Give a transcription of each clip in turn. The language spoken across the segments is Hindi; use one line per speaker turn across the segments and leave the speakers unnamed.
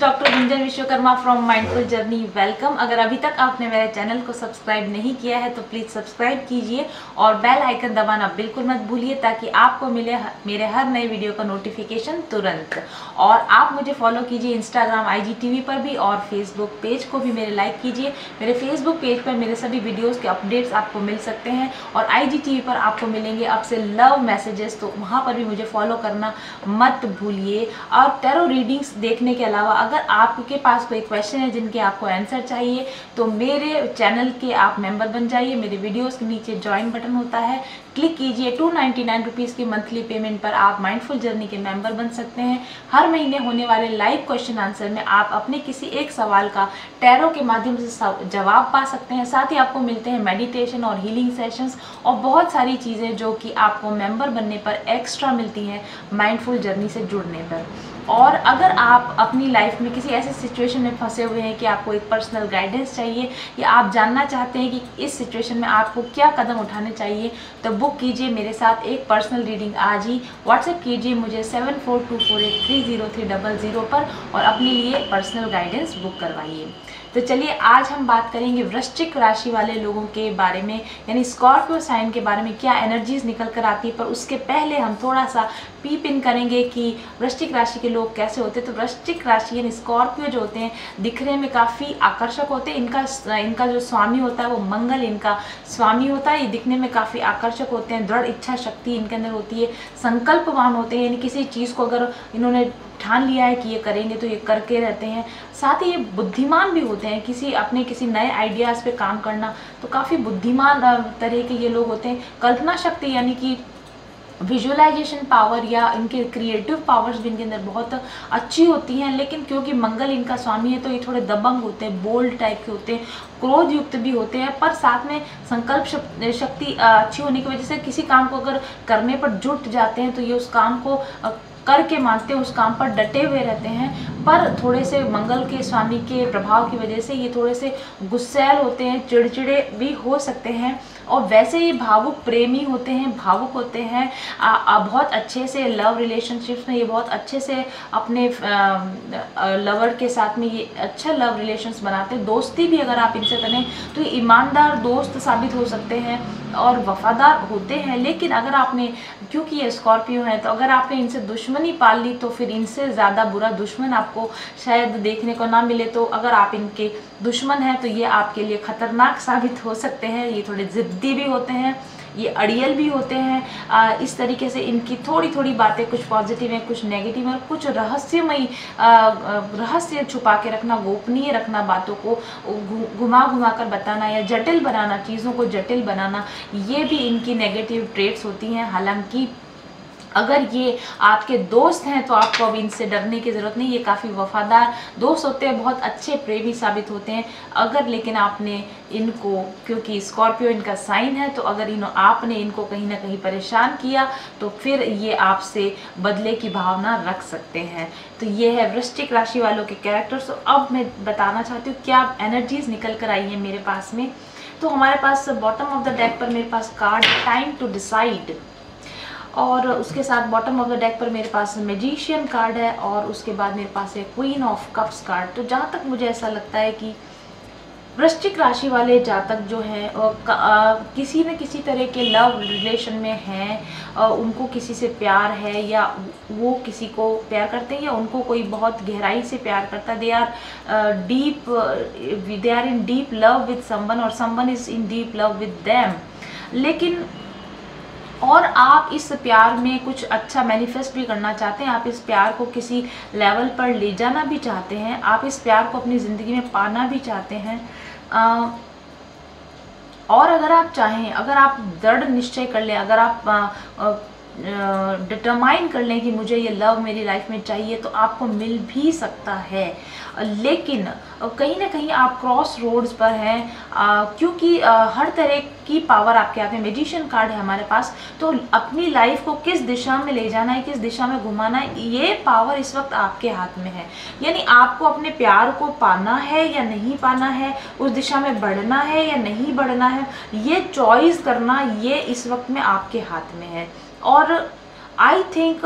Doctor Gunjan Vishwakarma from mindful journey welcome अगर अभी तक आपने मेरे चैनल को सब्सक्राइब नहीं किया है तो प्लीज़ सब्सक्राइब कीजिए और बेल आइकन दबाना बिल्कुल मत भूलिए ताकि आपको मिले मेरे हर नए वीडियो का नोटिफिकेशन तुरंत। और आप मुझे फॉलो कीजिए इंस्टाग्राम आईजीटीवी पर भी और फेसबुक पेज को भी मेरे लाइक कीजिए। मेरे फेसबुक पेज पर मेरे सभी वीडियोज़ के अपडेट्स आपको मिल सकते हैं और IGTV पर आपको मिलेंगे आपसे लव मैसेजेस तो वहाँ पर भी मुझे फॉलो करना मत भूलिए। और टेरो रीडिंग्स देखने के अलावा अगर आपके पास कोई क्वेश्चन है जिनके आपको आंसर चाहिए तो मेरे चैनल के आप मेंबर बन जाइए। मेरे वीडियोस के नीचे ज्वाइन बटन होता है। क्लिक कीजिए। टू नाइन्टी की मंथली पेमेंट पर आप माइंडफुल जर्नी के मेंबर बन सकते हैं। हर महीने होने वाले लाइव क्वेश्चन आंसर में आप अपने किसी एक सवाल का टैरो के माध्यम से जवाब पा सकते हैं। साथ ही आपको मिलते हैं मेडिटेशन और हीलिंग सेशंस और बहुत सारी चीज़ें जो कि आपको मेंबर बनने पर एक्स्ट्रा मिलती हैं माइंडफुल जर्नी से जुड़ने पर। और अगर आप अपनी लाइफ में किसी ऐसे सिचुएशन में फंसे हुए हैं कि आपको एक पर्सनल गाइडेंस चाहिए, या आप जानना चाहते हैं कि इस सिचुएशन में आपको क्या कदम उठाने चाहिए तो बुक कीजिए मेरे साथ एक पर्सनल रीडिंग आज ही। व्हाट्सएप कीजिए मुझे seven four two four eight three zero three double zero पर और अपने लिए पर्सनल गाइडेंस बुक करवाइए। तो चलिए आज हम बात करेंगे वृश्चिक राशि वाले लोगों के बारे में, यानी स्कॉर्पियो साइन के बारे में क्या एनर्जीज निकल कर आती है, पर उसके पहले हम थोड़ा सा पीप इन करेंगे कि वृश्चिक राशि के लोग कैसे होते हैं। तो वृश्चिक राशि, यानी स्कॉर्पियो जो होते हैं, दिखने में काफ़ी आकर्षक होते हैं। इनका इनका जो स्वामी होता है, वो मंगल इनका स्वामी होता है। ये दिखने में काफ़ी आकर्षक होते हैं, दृढ़ इच्छा शक्ति इनके अंदर होती है, संकल्पवान होते हैं। यानी किसी चीज़ को अगर इन्होंने ठान लिया है कि ये करेंगे तो ये करके रहते हैं। साथ ही ये बुद्धिमान भी होते हैं, किसी अपने किसी नए आइडियाज़ पे काम करना तो काफ़ी बुद्धिमान तरह के ये लोग होते हैं। कल्पना शक्ति यानी कि विजुअलाइजेशन पावर या इनके क्रिएटिव पावर्स भी इनके अंदर बहुत अच्छी होती हैं, लेकिन क्योंकि मंगल इनका स्वामी है तो ये थोड़े दबंग होते हैं बोल्ड टाइप के होते हैं क्रोध युक्त भी होते हैं, पर साथ में संकल्प शक्ति अच्छी होने की वजह से किसी काम को अगर करने पर जुट जाते हैं तो ये उस काम को करके मानते हैं, उस काम पर डटे हुए रहते हैं। पर थोड़े से मंगल के स्वामी के प्रभाव की वजह से ये थोड़े से गुस्सैल होते हैं चिड़चिड़े भी हो सकते हैं और वैसे ये भावुक प्रेमी होते हैं भावुक होते हैं। आ, आ, बहुत अच्छे से लव रिलेशनशिप्स में ये बहुत अच्छे से अपने लवर के साथ में ये अच्छा लव रिलेशंस बनाते हैं। दोस्ती भी अगर आप इनसे करें तो ईमानदार दोस्त साबित हो सकते हैं और वफादार होते हैं। लेकिन अगर आपने क्योंकि ये स्कॉर्पियो हैं तो अगर आपने इनसे दुश्मनी पाल ली तो फिर इनसे ज़्यादा बुरा दुश्मन आपको शायद देखने को ना मिले तो अगर आप इनके दुश्मन हैं तो ये आपके लिए ख़तरनाक साबित हो सकते हैं। ये थोड़े ज़िद्दी भी होते हैं ये अड़ियल भी होते हैं। आ, इस तरीके से इनकी थोड़ी थोड़ी बातें कुछ पॉजिटिव हैं कुछ नेगेटिव हैं कुछ रहस्यमयी रहस्य छुपा के रखना गोपनीय रखना बातों को घुमा घुमा कर बताना या जटिल बनाना चीज़ों को जटिल बनाना ये भी इनकी नेगेटिव ट्रेट्स होती हैं। हालाँकि अगर ये आपके दोस्त हैं तो आपको अब इनसे डरने की ज़रूरत नहीं, ये काफ़ी वफादार दोस्त होते हैं, बहुत अच्छे प्रेमी साबित होते हैं। अगर लेकिन आपने इनको, क्योंकि स्कॉर्पियो इनका साइन है तो अगर इन, आपने इनको कहीं ना कहीं परेशान किया तो फिर ये आपसे बदले की भावना रख सकते हैं। तो ये है वृश्चिक राशि वालों के कैरेक्टर्स तो अब मैं बताना चाहती हूँ, क्या एनर्जीज निकल कर आई हैं मेरे पास में? तो हमारे पास बॉटम ऑफ़ द डेक पर मेरे पास कार्ड टाइम टू डिसाइड और उसके साथ बॉटम ऑफ़ द डेक पर मेरे पास मेजिशियन कार्ड है और उसके बाद मेरे पास है क्वीन ऑफ़ कप्स कार्ड तो जहाँ तक मुझे ऐसा लगता है कि वृश्चिक राशि वाले जातक जो हैं किसी न किसी तरह के लव रिलेशन में हैं उनको किसी से प्यार है या वो किसी को प्यार करते हैं या उनको कोई बहुत गहराई से प्यार करता है। They are deep they are in deep love with someone और someone is in deep love with them लेकिन और आप इस प्यार में कुछ अच्छा मैनिफेस्ट भी करना चाहते हैं आप इस प्यार को किसी लेवल पर ले जाना भी चाहते हैं आप इस प्यार को अपनी ज़िंदगी में पाना भी चाहते हैं आ, और अगर आप चाहें अगर आप दृढ़ निश्चय कर लें अगर आप डिटरमाइन कर लें कि मुझे ये लव मेरी लाइफ में चाहिए तो आपको मिल भी सकता है। लेकिन कहीं ना कहीं आप क्रॉस रोड्स पर हैं क्योंकि हर तरह की पावर आपके हाथ में मेजिशियन कार्ड है हमारे पास तो अपनी लाइफ को किस दिशा में ले जाना है, किस दिशा में घुमाना है, ये पावर इस वक्त आपके हाथ में है। यानी आपको अपने प्यार को पाना है या नहीं पाना है, उस दिशा में बढ़ना है या नहीं बढ़ना है, ये चॉइस करना ये इस वक्त में आपके हाथ में है। और आई थिंक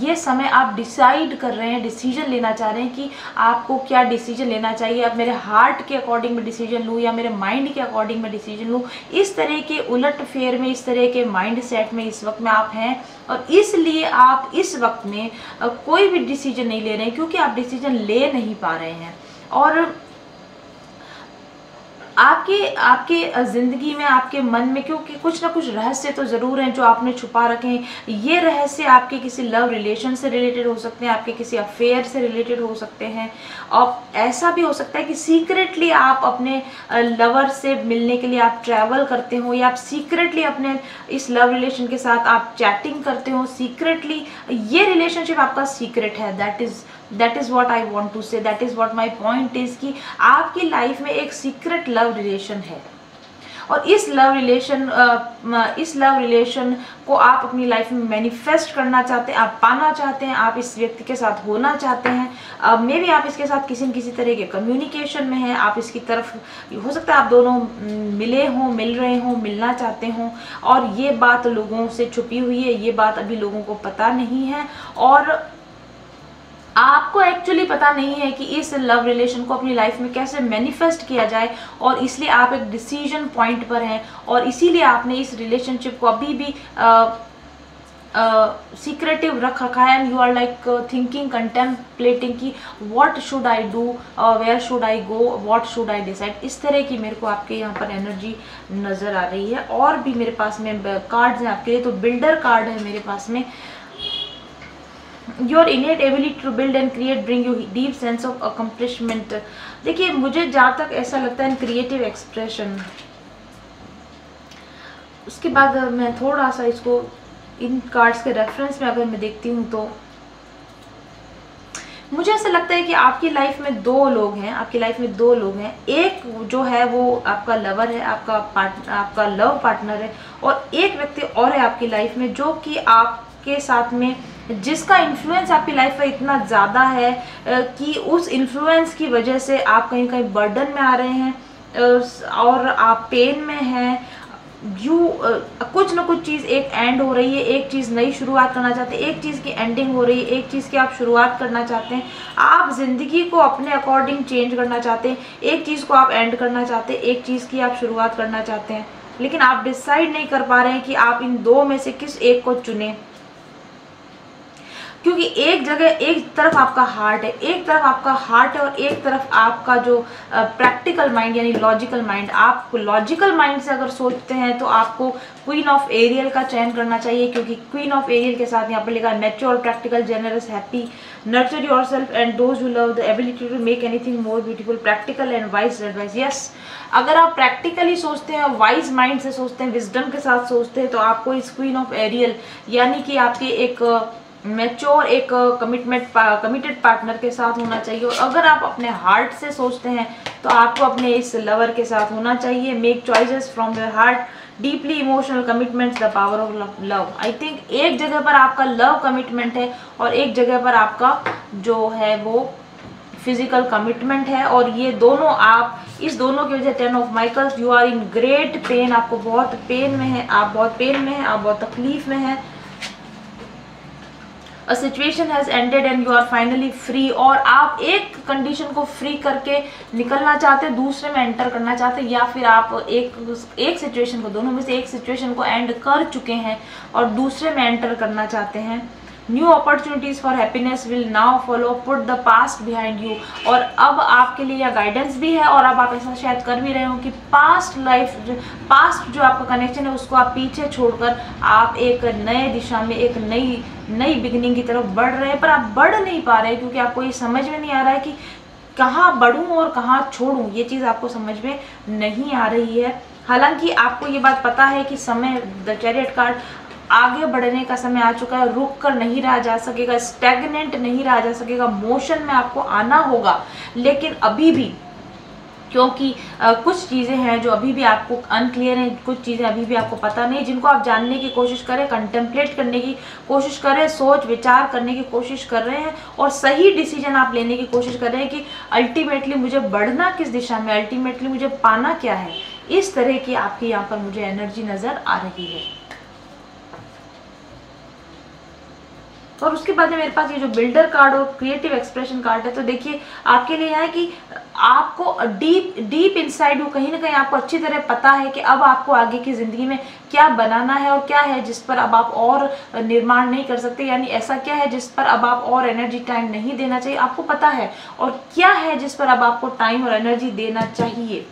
ये समय आप डिसाइड कर रहे हैं डिसीज़न लेना चाह रहे हैं कि आपको क्या डिसीज़न लेना चाहिए। अब मेरे हार्ट के अकॉर्डिंग में डिसीज़न लूँ या मेरे माइंड के अकॉर्डिंग में डिसीज़न लूँ। इस तरह के उलट फेयर में, इस तरह के माइंड सेट में इस वक्त में आप हैं और इसलिए आप इस वक्त में कोई भी डिसीज़न नहीं ले रहे हैं क्योंकि आप डिसीज़न ले नहीं पा रहे हैं। और आपके आपके ज़िंदगी में, आपके मन में क्योंकि कुछ ना कुछ रहस्य तो ज़रूर हैं जो आपने छुपा रखे हैं। ये रहस्य आपके किसी लव रिलेशन से रिलेटेड हो सकते हैं, आपके किसी अफेयर से रिलेटेड हो सकते हैं। और ऐसा भी हो सकता है कि सीक्रेटली आप अपने लवर से मिलने के लिए आप ट्रैवल करते हो या आप सीक्रेटली अपने इस लव रिलेशन के साथ आप चैटिंग करते हो। सीक्रेटली ये रिलेशनशिप आपका सीक्रेट है। That is that is what I want to say that is what my point is कि आपकी लाइफ में एक सीक्रेट लव रिलेशन है। और इस लव रिलेशन इस लव रिलेशन को आप अपनी लाइफ में मैनिफेस्ट करना चाहते हैं, आप पाना चाहते हैं, आप इस व्यक्ति के साथ होना चाहते हैं। मे बी आप इसके साथ किसी न किसी तरह के कम्युनिकेशन में हैं, आप इसकी तरफ़, हो सकता है आप दोनों मिले हों, मिल रहे हों, मिलना चाहते हों, और ये बात लोगों से छुपी हुई है, ये बात अभी लोगों को पता नहीं है, और आपको एक्चुअली पता नहीं है कि इस लव रिलेशन को अपनी लाइफ में कैसे मैनिफेस्ट किया जाए और इसलिए आप एक डिसीज़न पॉइंट पर हैं और इसीलिए आपने इस रिलेशनशिप को अभी भी सीक्रेटिव uh, रख रखा है and you are like thinking contemplating कि what should I do where should I go what should I decide इस तरह की मेरे को आपके यहाँ पर एनर्जी नज़र आ रही है और भी मेरे पास में कार्ड्स हैं आपके लिए तो बिल्डर कार्ड है मेरे पास में। Your innate ability to build and create bring you deep sense of accomplishment देखिए, मुझे जहाँ तक ऐसा लगता है क्रिएटिव एक्सप्रेशन उसके बाद मैं थोड़ा सा इसको इन कार्ड्स के रेफरेंस में अगर मैं देखती हूँ तो मुझे ऐसा लगता है कि आपकी लाइफ में दो लोग हैं, आपकी लाइफ में दो लोग हैं। एक जो है, वो आपका लवर है, आपका पार्ट आपका लव पार्टनर है और एक व्यक्ति और है आपकी लाइफ में जो कि आपके साथ में जिसका इन्फ्लुएंस आपकी लाइफ में इतना ज़्यादा है कि उस इन्फ्लुएंस की वजह से आप कहीं कहीं बर्डन में आ रहे हैं और आप पेन में हैं यू कुछ ना कुछ चीज़ एक एंड हो रही है, एक चीज़ नई शुरुआत करना चाहते हैं, एक चीज़ की एंडिंग हो रही है, एक चीज़ की आप शुरुआत करना चाहते हैं, आप ज़िंदगी को अपने अकॉर्डिंग चेंज करना चाहते हैं, एक चीज़ को आप एंड करना चाहते हैं, एक चीज़ की आप शुरुआत करना चाहते हैं, लेकिन आप डिसाइड नहीं कर पा रहे हैं कि आप इन दो में से किस एक को चुने। क्योंकि एक जगह एक तरफ़ आपका हार्ट है, एक तरफ़ आपका हार्ट है और एक तरफ़ आपका जो प्रैक्टिकल माइंड यानी लॉजिकल माइंड आप लॉजिकल माइंड से अगर सोचते हैं तो आपको क्वीन ऑफ़ एरियल का चयन करना चाहिए क्योंकि क्वीन ऑफ़ एरियल के साथ यहाँ पर लिखा mature practical generous happy nurture yourself and those who love the ability to make anything more beautiful practical and wise advice yes अगर आप प्रैक्टिकली सोचते हैं वाइज माइंड से सोचते हैं विजडम के साथ सोचते हैं तो आपको इस क्वीन ऑफ़ एरियल यानी कि आपके एक मेच्योर एक कमिटमेंट कमिटेड पार्टनर के साथ होना चाहिए। और अगर आप अपने हार्ट से सोचते हैं तो आपको अपने इस लवर के साथ होना चाहिए। Make choices from your heart deeply emotional commitments the power of love I think एक जगह पर आपका लव कमिटमेंट है, और एक जगह पर आपका जो है वो फ़िज़िकल कमिटमेंट है। और ये दोनों आप, इस दोनों की वजह ten of Michaels you are in great pain आपको बहुत पेन में है, आप बहुत पेन में हैं, आप बहुत तकलीफ़ में हैं। A situation has ended and you are finally free और आप एक कंडीशन को फ्री करके निकलना चाहते, दूसरे में एंटर करना चाहते या फिर आप एक एक सिचुएशन को, दोनों में से एक सिचुएशन को एंड कर चुके हैं और दूसरे में एंटर करना चाहते हैं। New opportunities for happiness will now follow put the past behind you और अब आपके लिए यह गाइडेंस भी है और अब आप ऐसा शायद कर भी रहे हो कि पास्ट लाइफ पास्ट जो आपका कनेक्शन है, उसको आप पीछे छोड़कर आप एक नए दिशा में, एक नई नई बिगनिंग की तरफ़ बढ़ रहे हैं। पर आप बढ़ नहीं पा रहे क्योंकि आपको ये समझ में नहीं आ रहा है कि कहाँ बढ़ूँ और कहाँ छोड़ूँ। ये चीज़ आपको समझ में नहीं आ रही है। हालाँकि आपको ये बात पता है कि समय द चैरियट कार्ड आगे बढ़ने का समय आ चुका है रुक कर नहीं रहा जा सकेगा स्टेगनेंट नहीं रहा जा सकेगा मोशन में आपको आना होगा। लेकिन अभी भी क्योंकि आ, कुछ चीज़ें हैं जो अभी भी आपको अनक्लियर हैं कुछ चीज़ें अभी भी आपको पता नहीं जिनको आप जानने की कोशिश करें कंटेम्पलेट करने की कोशिश करें सोच विचार करने की कोशिश कर रहे हैं और सही डिसीज़न आप लेने की कोशिश कर रहे हैं कि अल्टीमेटली मुझे बढ़ना किस दिशा में अल्टीमेटली मुझे पाना क्या है। इस तरह की आपकी यहाँ पर मुझे एनर्जी नज़र आ रही है। और उसके बाद में मेरे पास ये जो बिल्डर कार्ड और क्रिएटिव एक्सप्रेशन कार्ड है तो देखिए, आपके लिए है कि आपको डीप डीप इनसाइड वो कहीं ना कहीं आपको अच्छी तरह पता है कि अब आपको आगे की ज़िंदगी में क्या बनाना है और क्या है जिस पर अब आप और निर्माण नहीं कर सकते, यानी ऐसा क्या है जिस पर अब आप और एनर्जी टाइम नहीं देना चाहिए, आपको पता है। और क्या है जिस पर अब आपको टाइम और एनर्जी देना चाहिए?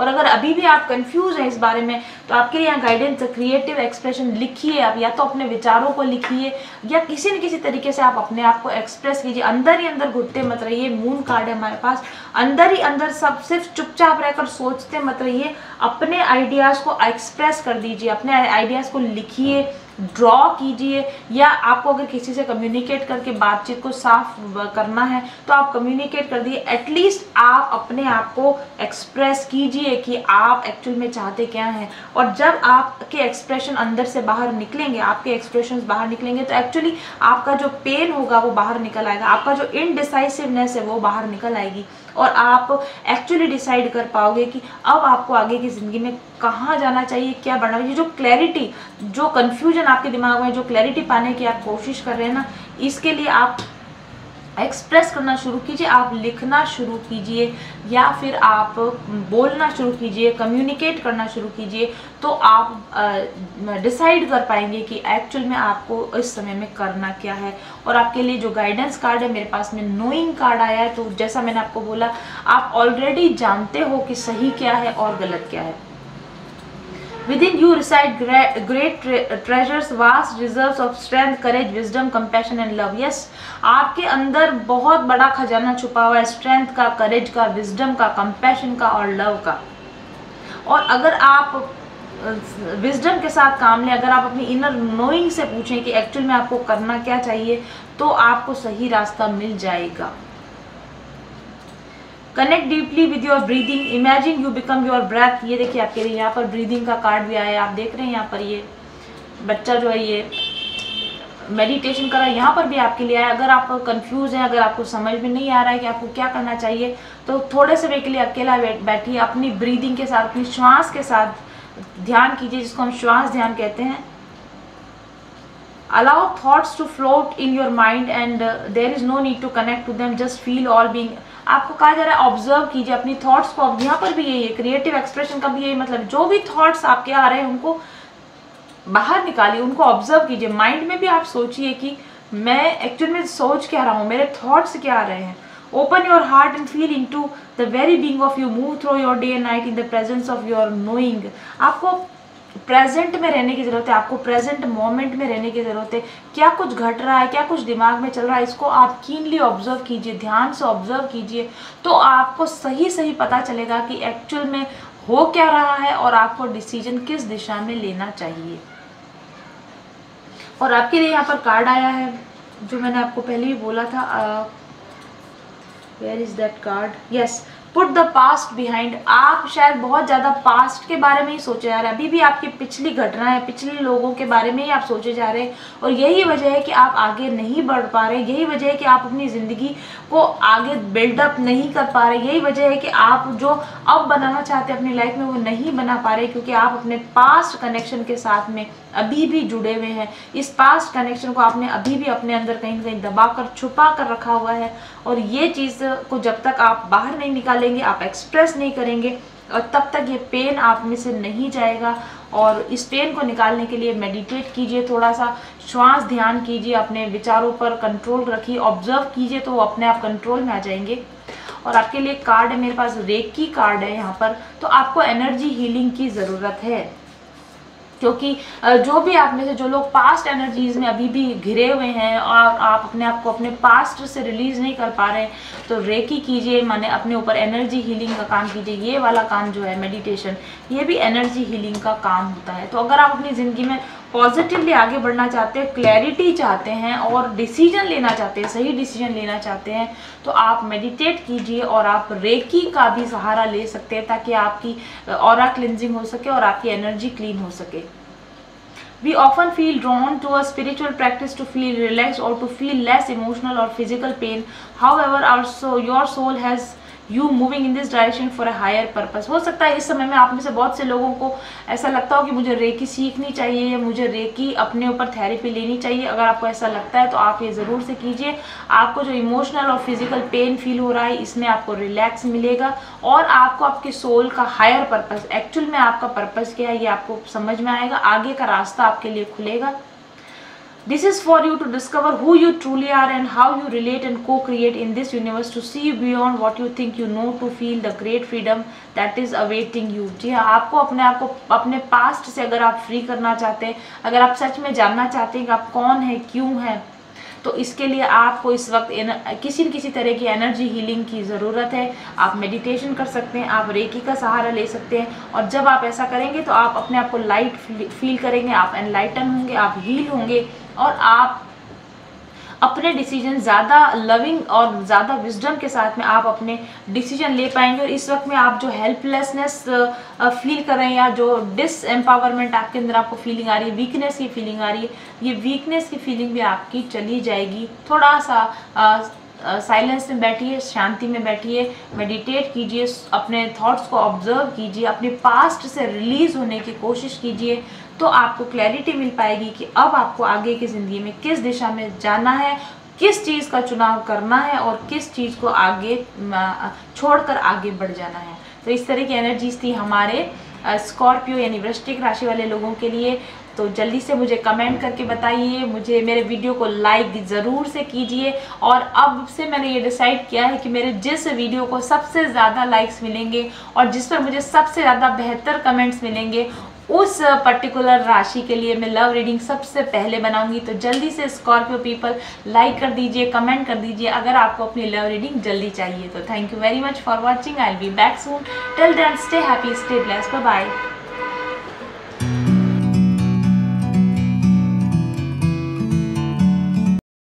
और अगर अभी भी आप कंफ्यूज हैं इस बारे में तो आपके लिए यहाँ गाइडेंस क्रिएटिव एक्सप्रेशन लिखिए आप, या तो अपने विचारों को लिखिए, या किसी न किसी तरीके से आप अपने आप को एक्सप्रेस कीजिए। अंदर ही अंदर घुटते मत रहिए मून कार्ड है हमारे पास। अंदर ही अंदर सब सिर्फ़ चुपचाप रहकर सोचते मत रहिए, अपने आइडियाज़ को एक्सप्रेस कर दीजिए, अपने आइडियाज़ को लिखिए। ड्रॉ कीजिए, या आपको अगर किसी से कम्युनिकेट करके बातचीत को साफ़ करना है तो आप कम्युनिकेट कर दिए एटलीस्ट आप अपने आप को एक्सप्रेस कीजिए कि आप एक्चुअल में चाहते क्या हैं। और जब आपके एक्सप्रेशन अंदर से बाहर निकलेंगे, आपके एक्सप्रेशन बाहर निकलेंगे तो एक्चुअली आपका जो पेन होगा वो बाहर निकल आएगा। आपका जो इनडिसाइसिवनेस है वो बाहर निकल आएगी। और आप एक्चुअली डिसाइड कर पाओगे कि अब आपको आगे की ज़िंदगी में कहाँ जाना चाहिए, क्या बढ़ना चाहिए। जो क्लैरिटी जो कन्फ्यूज़न आपके दिमाग में जो क्लैरिटी पाने की आप कोशिश कर रहे हैं ना, इसके लिए आप एक्सप्रेस करना शुरू कीजिए, आप लिखना शुरू कीजिए, या फिर आप बोलना शुरू कीजिए कम्युनिकेट करना शुरू कीजिए तो आप डिसाइड कर पाएँगे कि एक्चुअल में आपको इस समय में करना क्या है। और आपके लिए जो गाइडेंस कार्ड है, मेरे पास में नोइंग कार्ड आया है तो जैसा मैंने आपको बोला, आप ऑलरेडी जानते हो कि सही क्या है और गलत क्या है। Within you reside great treasures, vast reserves of strength, courage, wisdom, compassion and love. Yes, आपके अंदर बहुत बड़ा खजाना छुपा हुआ है स्ट्रेंथ का करेज का विजडम का कंपैशन का और लव का और अगर आप विजडम के साथ काम लें अगर आप अपनी इनर नोइंग से पूछें कि एक्चुअल में आपको करना क्या चाहिए तो आपको सही रास्ता मिल जाएगा connect deeply with your breathing imagine you become your breath ये देखिए आपके लिए यहाँ पर ब्रीदिंग का कार्ड भी आया है। आप देख रहे हैं यहाँ पर ये बच्चा जो है ये मेडिटेशन कर यहाँ पर भी आपके लिए आया अगर आप कंफ्यूज हैं, अगर आपको समझ में नहीं आ रहा है कि आपको क्या करना चाहिए तो थोड़े समय के लिए अकेला बैठिए। अपनी ब्रीदिंग के साथ, अपनी श्वास के साथ ध्यान कीजिए, जिसको हम श्वास ध्यान कहते हैं। Allow thoughts to float in your mind and there is no need to connect to them just feel all being आपको कहा जा रहा है ऑब्ज़र्व कीजिए अपनी थॉट्स को। यहाँ पर भी यही है क्रिएटिव एक्सप्रेशन का भी यही मतलब जो भी थॉट्स आपके आ रहे हैं, उनको बाहर निकालिए, उनको ऑब्ज़र्व कीजिए। माइंड में भी आप सोचिए कि मैं एक्चुअल में सोच क्या रहा हूँ, मेरे थॉट्स क्या आ रहे हैं। Open your heart and feel in to the very being of you move through your day and night in the presence of your knowing आपको प्रेजेंट में रहने की ज़रूरत है, आपको प्रेजेंट मोमेंट में रहने की ज़रूरत है। क्या कुछ घट रहा है, क्या कुछ दिमाग में चल रहा है, इसको आप कीनली ऑब्ज़र्व कीजिए, ध्यान से ऑब्ज़र्व कीजिए तो आपको सही सही पता चलेगा कि एक्चुअल में हो क्या रहा है और आपको डिसीज़न किस दिशा में लेना चाहिए। और आपके लिए यहाँ पर कार्ड आया है, जो मैंने आपको पहले ही बोला था where is that card yes put the past behind आप शायद बहुत ज़्यादा पास्ट के बारे में ही सोचे जा रहे हैं। अभी भी आपकी पिछली घटना है, पिछले लोगों के बारे में ही आप सोचे जा रहे हैं। और यही वजह है कि आप आगे नहीं बढ़ पा रहे यही वजह है कि आप अपनी ज़िंदगी को आगे बिल्डअप नहीं कर पा रहे यही वजह है कि आप जो अब बनाना चाहते हैं अपनी लाइफ में वो नहीं बना पा रहे क्योंकि आप अपने पास्ट कनेक्शन के साथ में अभी भी जुड़े हुए हैं। इस पास्ट कनेक्शन को आपने अभी भी अपने अंदर कहीं ना कहीं दबा कर छुपा कर रखा हुआ है और ये चीज़ को जब तक आप बाहर नहीं निकालेंगे, आप एक्सप्रेस नहीं करेंगे और तब तक ये पेन आप में से नहीं जाएगा। और इस पेन को निकालने के लिए मेडिटेट कीजिए थोड़ा सा श्वास ध्यान कीजिए, अपने विचारों पर कंट्रोल रखिए ऑब्ज़र्व कीजिए तो वो अपने आप कंट्रोल में आ जाएँगे। और आपके लिए कार्ड है, मेरे पास रेकी कार्ड है यहाँ पर तो आपको एनर्जी हीलिंग की ज़रूरत है। क्योंकि जो भी आप में से, जो लोग पास्ट एनर्जीज में अभी भी घिरे हुए हैं और आप अपने आप को अपने पास्ट से रिलीज़ नहीं कर पा रहे हैं तो रेकी कीजिए, माने अपने ऊपर एनर्जी हीलिंग का काम कीजिए। ये वाला काम जो है मेडिटेशन ये भी एनर्जी हीलिंग का काम होता है। तो अगर आप अपनी ज़िंदगी में पॉजिटिवली आगे बढ़ना चाहते हैं क्लैरिटी चाहते हैं और डिसीज़न लेना चाहते हैं सही डिसीज़न लेना चाहते हैं तो आप मेडिटेट कीजिए और आप रेकी का भी सहारा ले सकते हैं ताकि आपकी और क्लिनजिंग हो सके और आपकी एनर्जी क्लीन हो सके We often feel drawn to a spiritual practice to feel relaxed or to feel less emotional or physical pain. However, also your soul has you moving in this direction for a higher purpose हो सकता है इस समय में आप में से बहुत से लोगों को ऐसा लगता हो कि मुझे रेकी सीखनी चाहिए या मुझे रेकी अपने ऊपर थेरेपी लेनी चाहिए। अगर आपको ऐसा लगता है तो आप ये ज़रूर से कीजिए। आपको जो इमोशनल और फ़िज़िकल पेन फील हो रहा है, इसमें आपको रिलैक्स मिलेगा और आपको आपके सोल का हायर पर्पज़ एक्चुअल में आपका पर्पज़ क्या है, ये आपको समझ में आएगा। आगे का रास्ता आपके लिए खुलेगा। This is for you to discover who you truly are and how you relate and co-create in this universe to see beyond what you think you know to feel the great freedom that is awaiting you. जी हाँ आपको अपने आप को, अपने पास्ट से अगर आप फ्री करना चाहते हैं, अगर आप सच में जानना चाहते हैं कि आप कौन है, क्यों हैं तो इसके लिए आपको इस वक्त किसी न किसी तरह की एनर्जी हीलिंग की ज़रूरत है आप मेडिटेशन कर सकते हैं, आप रेकी का सहारा ले सकते हैं और जब आप ऐसा करेंगे तो आप अपने आप को लाइट फील करेंगे, आप एनलाइटन होंगे, आप हील होंगे और आप अपने डिसीज़न ज़्यादा लविंग और ज़्यादा विजडम के साथ में आप अपने डिसीज़न ले पाएँगे और इस वक्त में आप जो हेल्पलेसनेस फील कर रहे हैं या जो डिस एम्पावरमेंट आपके अंदर आपको फीलिंग आ रही है वीकनेस की फीलिंग आ रही है, ये वीकनेस की फीलिंग भी आपकी चली जाएगी। थोड़ा सा साइलेंस में बैठिए, शांति में बैठिए मेडिटेट कीजिए, अपने थॉट्स को ऑब्ज़र्व कीजिए, अपने पास्ट से रिलीज़ होने की कोशिश कीजिए। तो आपको क्लैरिटी मिल पाएगी कि अब आपको आगे की ज़िंदगी में किस दिशा में जाना है, किस चीज़ का चुनाव करना है और किस चीज़ को आगे छोड़कर आगे बढ़ जाना है। तो इस तरह की एनर्जीज थी हमारे स्कॉर्पियो यानी वृश्चिक राशि वाले लोगों के लिए। तो जल्दी से मुझे कमेंट करके बताइए, मुझे, मेरे वीडियो को लाइक ज़रूर से कीजिए। और अब से मैंने ये डिसाइड किया है कि मेरे जिस वीडियो को सबसे ज़्यादा लाइक्स मिलेंगे और जिस पर मुझे सबसे ज़्यादा बेहतर कमेंट्स मिलेंगे उस पर्टिकुलर राशि के लिए मैं लव रीडिंग सबसे पहले बनाऊँगी तो जल्दी से स्कॉर्पियो पीपल लाइक कर दीजिए कमेंट कर दीजिए, अगर आपको अपनी लव रीडिंग जल्दी चाहिए तो thank you very much for watching I'll be back soon till then stay happy stay bless bye